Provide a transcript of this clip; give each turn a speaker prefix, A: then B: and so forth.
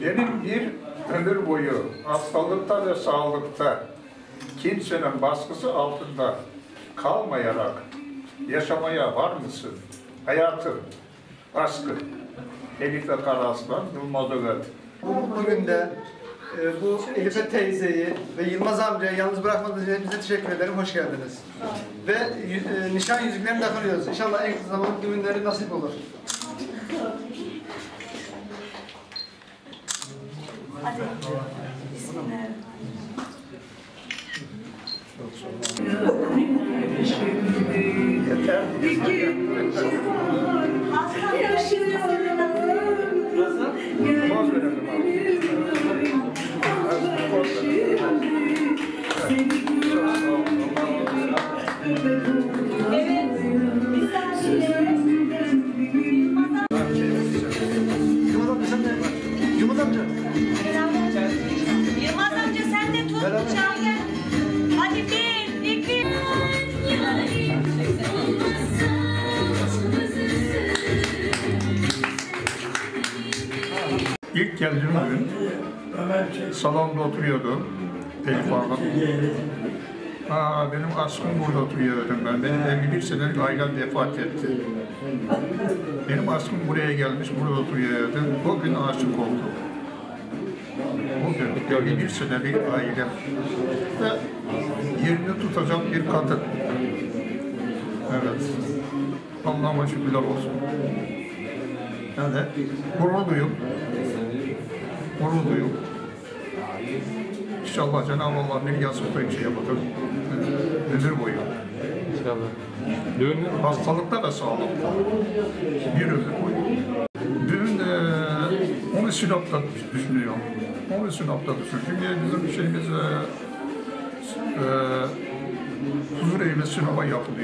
A: Benim bir ömür boyu hastalıkta ve sağlıkta kimsenin baskısı altında kalmayarak yaşamaya var mısın? Hayatım, aşkı. Elif ve Karaslan, Yılmaz Övet.
B: Bu bugün de e, bu Elife teyzeyi ve Yılmaz amcayı yalnız bırakmadığınız için hepinize teşekkür ederim. Hoş geldiniz. Ve e, nişan yüzüklerini takılıyoruz. İnşallah en kısa zamanda düğünleri nasip olur.
C: Hadi. Bismillahirrahmanirrahim.
A: Yeter.
B: Yılmaz amca. Yılmaz amca
C: sen de tut bıçağı gel. Hadi bir, iki.
A: İlk geldiğim gün salonda oturuyordum. Elif Hanım. Aa, benim aşkım burada oturuyor dedim ben. Benim 51 senelik ailem vefat etti. Benim aşkım buraya gelmiş, burada oturuyor dedim. O gün aşık oldum. O gün 51 senelik ailem. Ve yerini tutacak bir kadın. Evet. Allah'ıma şükürler olsun. Yani gururluyum. Gururluyum. İnşallah Cenab-ı Allah bir yasıkta bir şey yapacak. Ömür boyu.
D: İnşallah. Düğün
A: Hastalıkta da sağlıkta. Bir Sinop'ta düşünüyorum. Onu Sinop'ta düşünüyorum. Çünkü bizim şeyimiz e, e, huzur evi Sinop'a yapılıyor.